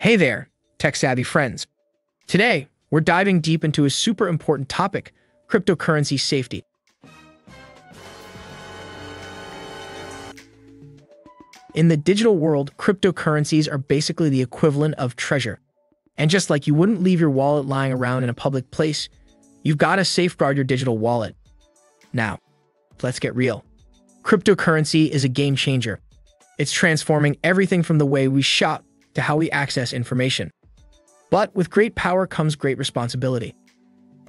Hey there, tech savvy friends. Today, we're diving deep into a super important topic cryptocurrency safety. In the digital world, cryptocurrencies are basically the equivalent of treasure. And just like you wouldn't leave your wallet lying around in a public place, you've got to safeguard your digital wallet. Now, let's get real. Cryptocurrency is a game changer. It's transforming everything from the way we shop to how we access information. But with great power comes great responsibility.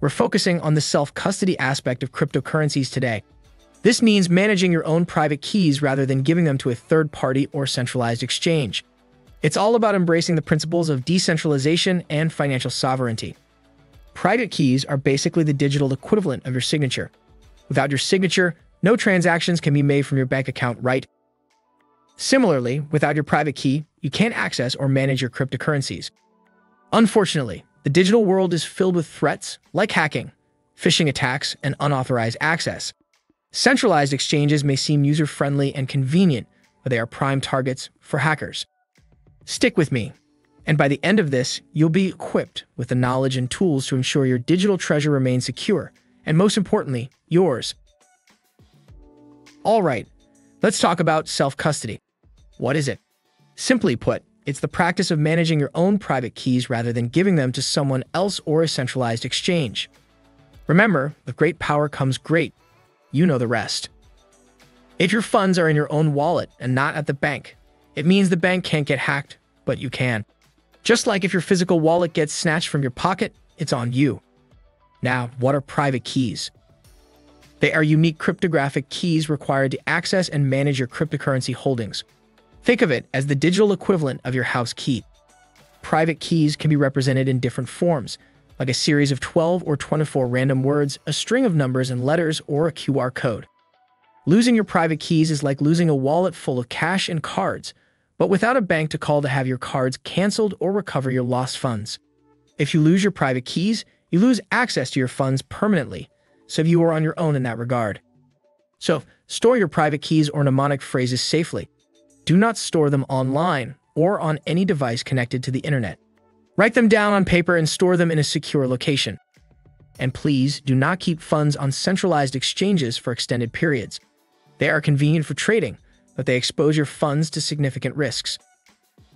We're focusing on the self-custody aspect of cryptocurrencies today. This means managing your own private keys rather than giving them to a third party or centralized exchange. It's all about embracing the principles of decentralization and financial sovereignty. Private keys are basically the digital equivalent of your signature. Without your signature, no transactions can be made from your bank account, right? Similarly, without your private key, you can't access or manage your cryptocurrencies. Unfortunately, the digital world is filled with threats like hacking, phishing attacks, and unauthorized access. Centralized exchanges may seem user-friendly and convenient, but they are prime targets for hackers. Stick with me, and by the end of this, you'll be equipped with the knowledge and tools to ensure your digital treasure remains secure, and most importantly, yours. All right, let's talk about self-custody. What is it? Simply put, it's the practice of managing your own private keys rather than giving them to someone else or a centralized exchange. Remember, with great power comes great. You know the rest. If your funds are in your own wallet and not at the bank, it means the bank can't get hacked, but you can. Just like if your physical wallet gets snatched from your pocket, it's on you. Now, what are private keys? They are unique cryptographic keys required to access and manage your cryptocurrency holdings. Think of it as the digital equivalent of your house key. Private keys can be represented in different forms, like a series of 12 or 24 random words, a string of numbers and letters, or a QR code. Losing your private keys is like losing a wallet full of cash and cards, but without a bank to call to have your cards canceled or recover your lost funds. If you lose your private keys, you lose access to your funds permanently, so you are on your own in that regard. So, store your private keys or mnemonic phrases safely. Do not store them online or on any device connected to the internet. Write them down on paper and store them in a secure location. And please do not keep funds on centralized exchanges for extended periods. They are convenient for trading, but they expose your funds to significant risks.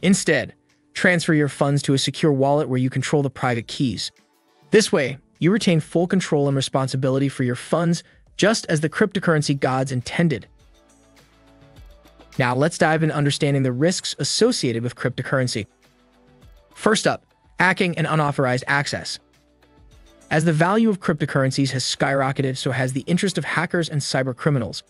Instead, transfer your funds to a secure wallet where you control the private keys. This way, you retain full control and responsibility for your funds just as the cryptocurrency gods intended. Now, let's dive into understanding the risks associated with cryptocurrency. First up, hacking and unauthorized access. As the value of cryptocurrencies has skyrocketed, so has the interest of hackers and cybercriminals.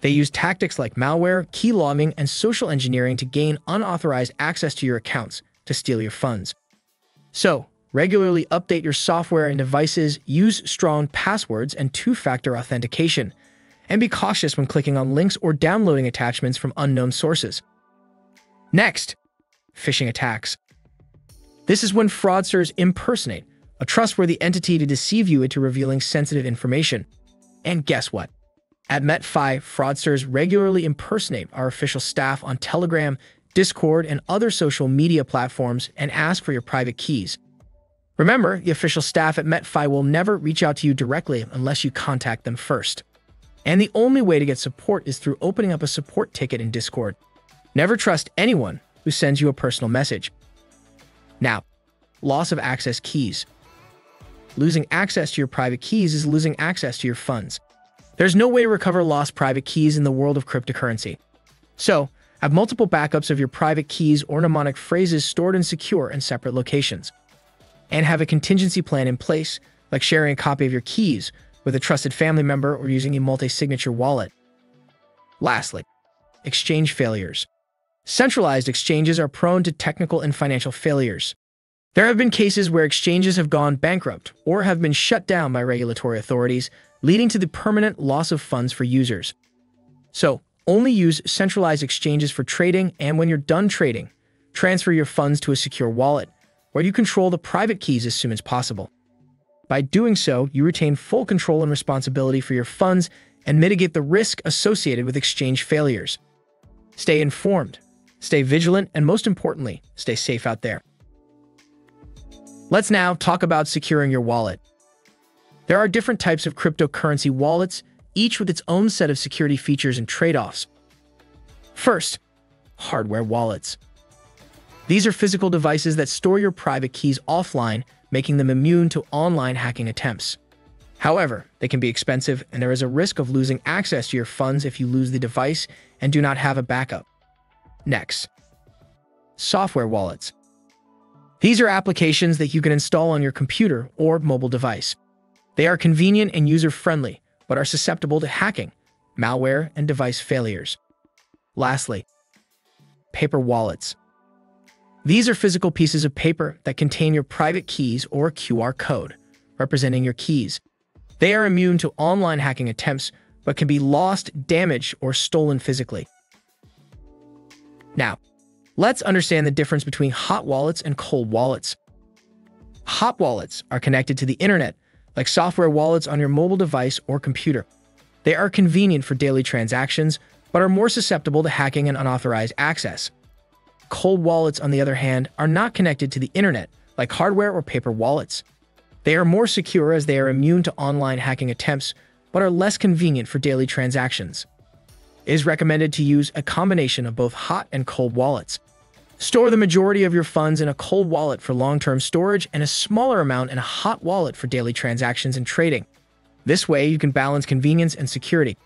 They use tactics like malware, keylogging, and social engineering to gain unauthorized access to your accounts to steal your funds. So, Regularly update your software and devices, use strong passwords and two-factor authentication, and be cautious when clicking on links or downloading attachments from unknown sources. Next, phishing attacks. This is when fraudsters impersonate a trustworthy entity to deceive you into revealing sensitive information. And guess what? At MetFi, fraudsters regularly impersonate our official staff on Telegram, Discord, and other social media platforms and ask for your private keys. Remember, the official staff at MetFi will never reach out to you directly unless you contact them first. And the only way to get support is through opening up a support ticket in Discord. Never trust anyone who sends you a personal message. Now, loss of access keys. Losing access to your private keys is losing access to your funds. There's no way to recover lost private keys in the world of cryptocurrency. So, have multiple backups of your private keys or mnemonic phrases stored in secure and separate locations and have a contingency plan in place, like sharing a copy of your keys with a trusted family member or using a multi-signature wallet. Lastly, exchange failures. Centralized exchanges are prone to technical and financial failures. There have been cases where exchanges have gone bankrupt or have been shut down by regulatory authorities, leading to the permanent loss of funds for users. So, only use centralized exchanges for trading, and when you're done trading, transfer your funds to a secure wallet where you control the private keys as soon as possible. By doing so, you retain full control and responsibility for your funds and mitigate the risk associated with exchange failures. Stay informed, stay vigilant, and most importantly, stay safe out there. Let's now talk about securing your wallet. There are different types of cryptocurrency wallets, each with its own set of security features and trade-offs. First, hardware wallets. These are physical devices that store your private keys offline, making them immune to online hacking attempts. However, they can be expensive and there is a risk of losing access to your funds if you lose the device and do not have a backup. Next, software wallets. These are applications that you can install on your computer or mobile device. They are convenient and user-friendly, but are susceptible to hacking, malware, and device failures. Lastly, paper wallets. These are physical pieces of paper that contain your private keys or QR code, representing your keys. They are immune to online hacking attempts, but can be lost, damaged, or stolen physically. Now, let's understand the difference between hot wallets and cold wallets. Hot wallets are connected to the internet, like software wallets on your mobile device or computer. They are convenient for daily transactions, but are more susceptible to hacking and unauthorized access. Cold wallets, on the other hand, are not connected to the internet, like hardware or paper wallets. They are more secure as they are immune to online hacking attempts, but are less convenient for daily transactions. It is recommended to use a combination of both hot and cold wallets. Store the majority of your funds in a cold wallet for long-term storage and a smaller amount in a hot wallet for daily transactions and trading. This way, you can balance convenience and security.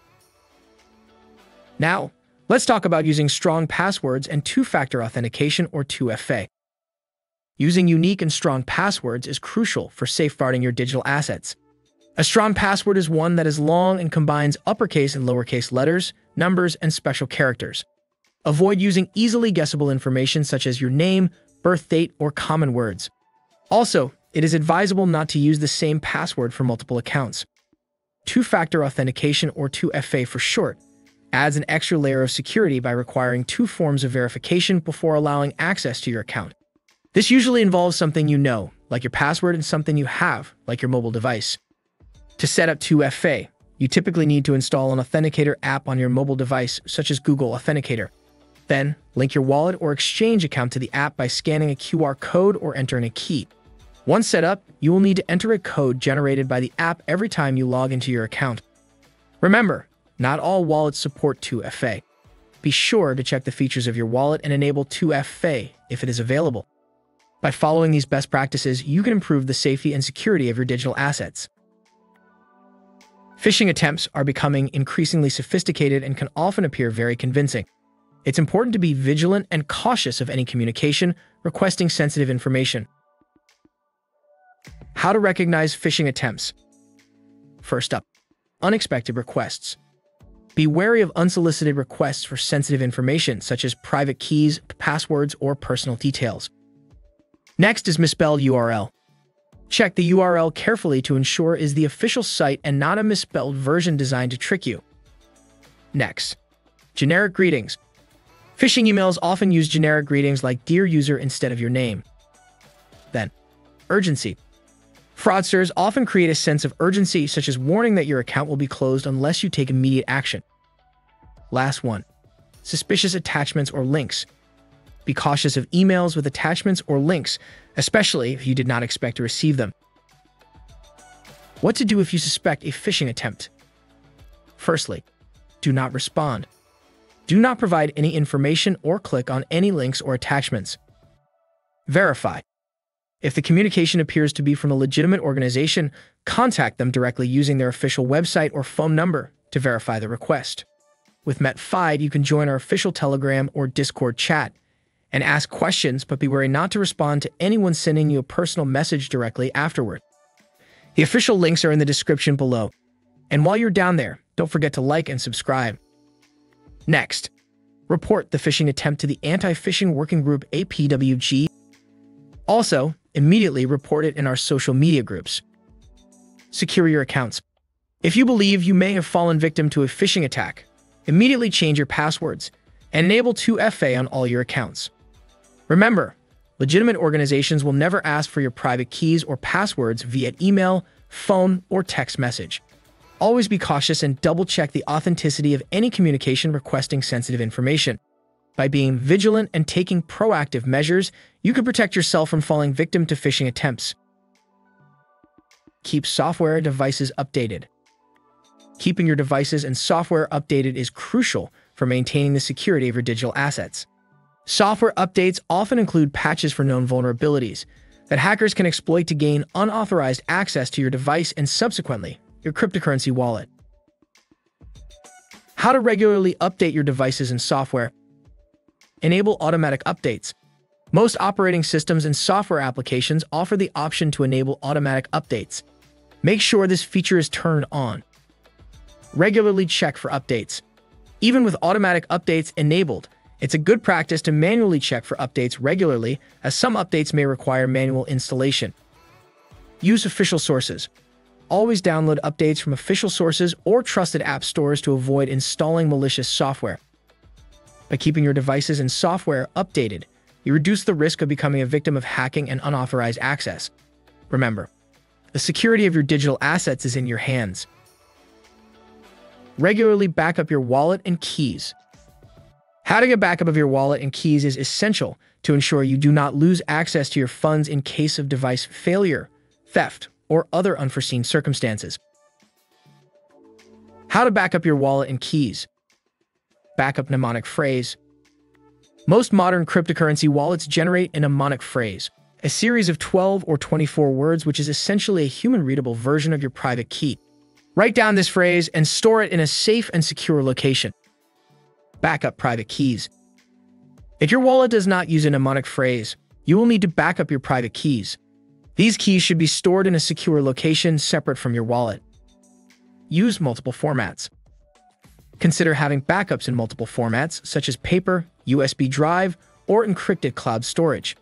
Now, let's talk about using strong passwords and two-factor authentication or 2FA. Using unique and strong passwords is crucial for safeguarding your digital assets. A strong password is one that is long and combines uppercase and lowercase letters, numbers, and special characters. Avoid using easily guessable information such as your name, birth date, or common words. Also, it is advisable not to use the same password for multiple accounts. Two-factor authentication, or 2FA for short, adds an extra layer of security by requiring two forms of verification before allowing access to your account. This usually involves something you know, like your password, and something you have, like your mobile device. To set up 2FA, you typically need to install an Authenticator app on your mobile device, such as Google Authenticator. Then, link your wallet or exchange account to the app by scanning a QR code or entering a key. Once set up, you will need to enter a code generated by the app every time you log into your account. Remember, not all wallets support 2FA. Be sure to check the features of your wallet and enable 2FA if it is available. By following these best practices, you can improve the safety and security of your digital assets. Phishing attempts are becoming increasingly sophisticated and can often appear very convincing. It's important to be vigilant and cautious of any communication requesting sensitive information. How to recognize phishing attempts. First up, unexpected requests. Be wary of unsolicited requests for sensitive information such as private keys, passwords, or personal details. Next is misspelled URL. Check the URL carefully to ensure is the official site and not a misspelled version designed to trick you. Next, generic greetings. Phishing emails often use generic greetings like Dear User instead of your name. Then, urgency. Fraudsters often create a sense of urgency, such as warning that your account will be closed unless you take immediate action. Last one, suspicious attachments or links. Be cautious of emails with attachments or links, especially if you did not expect to receive them. What to do if you suspect a phishing attempt? Firstly, do not respond. Do not provide any information or click on any links or attachments. Verify. If the communication appears to be from a legitimate organization, contact them directly using their official website or phone number to verify the request. With MetFi, you can join our official Telegram or Discord chat and ask questions, but be wary not to respond to anyone sending you a personal message directly afterward. The official links are in the description below. And while you're down there, don't forget to like and subscribe. Next, report the phishing attempt to the Anti-Phishing Working Group APWG. Also, immediately report it in our social media groups. Secure your accounts. If you believe you may have fallen victim to a phishing attack, immediately change your passwords and enable 2FA on all your accounts. Remember, legitimate organizations will never ask for your private keys or passwords via email, phone, or text message. Always be cautious and double check the authenticity of any communication requesting sensitive information. By being vigilant and taking proactive measures, you can protect yourself from falling victim to phishing attempts. Keep software devices updated. Keeping your devices and software updated is crucial for maintaining the security of your digital assets. Software updates often include patches for known vulnerabilities that hackers can exploit to gain unauthorized access to your device and subsequently, your cryptocurrency wallet. How to regularly update your devices and software. Enable automatic updates. Most operating systems and software applications offer the option to enable automatic updates. Make sure this feature is turned on. Regularly check for updates. Even with automatic updates enabled, it's a good practice to manually check for updates regularly, as some updates may require manual installation. Use official sources. Always download updates from official sources or trusted app stores to avoid installing malicious software. By keeping your devices and software updated, you reduce the risk of becoming a victim of hacking and unauthorized access. Remember, the security of your digital assets is in your hands. Regularly back up your wallet and keys. Having a backup of your wallet and keys is essential to ensure you do not lose access to your funds in case of device failure, theft, or other unforeseen circumstances. How to back up your wallet and keys. Backup mnemonic phrase. Most modern cryptocurrency wallets generate a mnemonic phrase, a series of 12 or 24 words which is essentially a human-readable version of your private key. Write down this phrase and store it in a safe and secure location backup private keys. If your wallet does not use a mnemonic phrase, you will need to back up your private keys. These keys should be stored in a secure location separate from your wallet. Use multiple formats. Consider having backups in multiple formats, such as paper, USB drive, or encrypted cloud storage.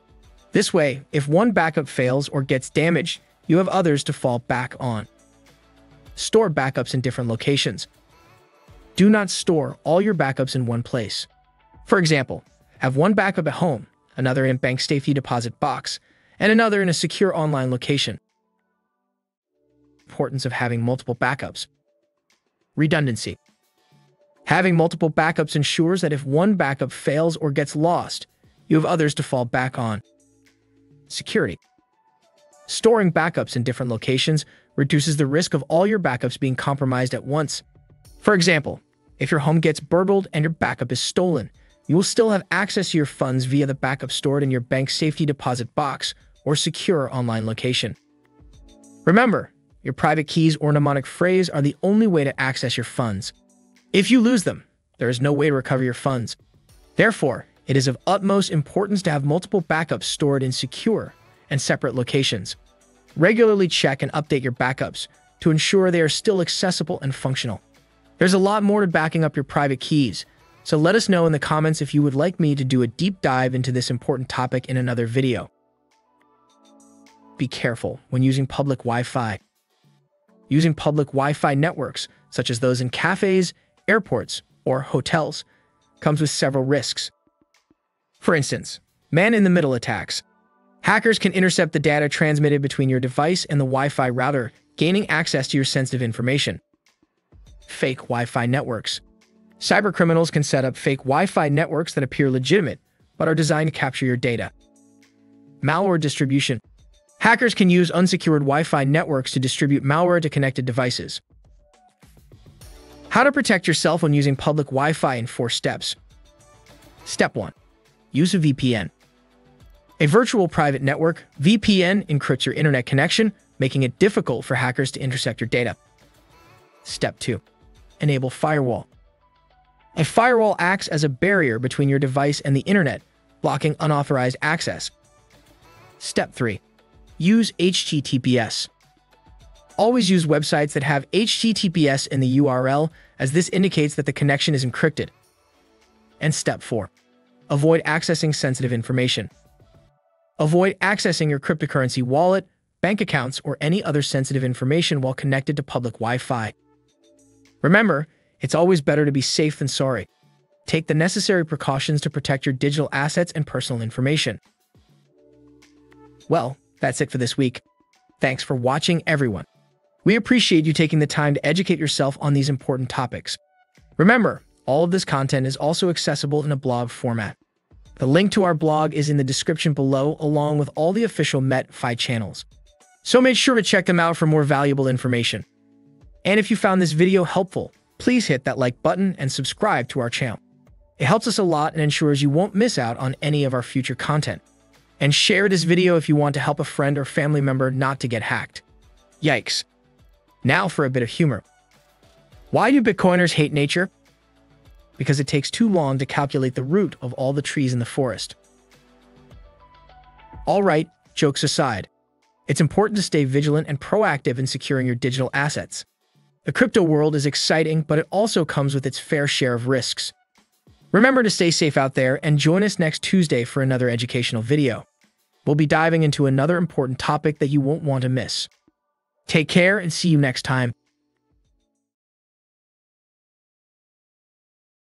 This way, if one backup fails or gets damaged, you have others to fall back on. Store backups in different locations. Do not store all your backups in one place. For example, have one backup at home, another in a bank safety deposit box, and another in a secure online location. Importance of having multiple backups. Redundancy. Having multiple backups ensures that if one backup fails or gets lost, you have others to fall back on. Security. Storing backups in different locations reduces the risk of all your backups being compromised at once for example, if your home gets burgled and your backup is stolen, you will still have access to your funds via the backup stored in your bank safety deposit box or secure online location. Remember, your private keys or mnemonic phrase are the only way to access your funds. If you lose them, there is no way to recover your funds. Therefore, it is of utmost importance to have multiple backups stored in secure and separate locations. Regularly check and update your backups to ensure they are still accessible and functional. There's a lot more to backing up your private keys, so let us know in the comments if you would like me to do a deep dive into this important topic in another video. Be careful when using public Wi-Fi. Using public Wi-Fi networks, such as those in cafes, airports, or hotels, comes with several risks. For instance, man-in-the-middle attacks. Hackers can intercept the data transmitted between your device and the Wi-Fi router, gaining access to your sensitive information fake Wi-Fi networks. Cybercriminals can set up fake Wi-Fi networks that appear legitimate, but are designed to capture your data. Malware distribution. Hackers can use unsecured Wi-Fi networks to distribute malware to connected devices. How to protect yourself when using public Wi-Fi in four steps. Step 1. Use a VPN. A virtual private network, VPN, encrypts your internet connection, making it difficult for hackers to intercept your data. Step 2 enable firewall. A firewall acts as a barrier between your device and the internet, blocking unauthorized access. Step 3. Use HTTPS. Always use websites that have HTTPS in the URL, as this indicates that the connection is encrypted. And step 4. Avoid accessing sensitive information. Avoid accessing your cryptocurrency wallet, bank accounts, or any other sensitive information while connected to public Wi-Fi. Remember, it's always better to be safe than sorry. Take the necessary precautions to protect your digital assets and personal information. Well, that's it for this week. Thanks for watching, everyone. We appreciate you taking the time to educate yourself on these important topics. Remember, All of this content is also accessible in a blog format. The link to our blog is in the description below, along with all the official MetFi channels. So make sure to check them out for more valuable information. And if you found this video helpful, please hit that like button and subscribe to our channel. It helps us a lot and ensures you won't miss out on any of our future content. And share this video if you want to help a friend or family member not to get hacked. Yikes. Now for a bit of humor. Why do Bitcoiners hate nature? Because it takes too long to calculate the root of all the trees in the forest. All right, jokes aside, it's important to stay vigilant and proactive in securing your digital assets. The crypto world is exciting, but it also comes with its fair share of risks. Remember to stay safe out there and join us next Tuesday for another educational video. We'll be diving into another important topic that you won't want to miss. Take care and see you next time.